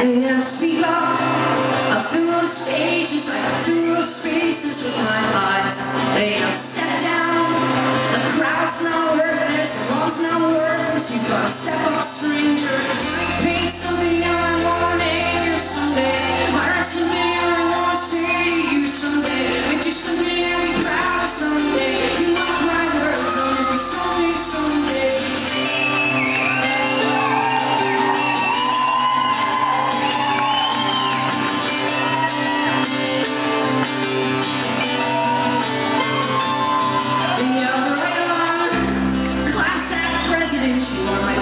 And then I sweep up, up through those stages, like through those spaces with my eyes. They are for my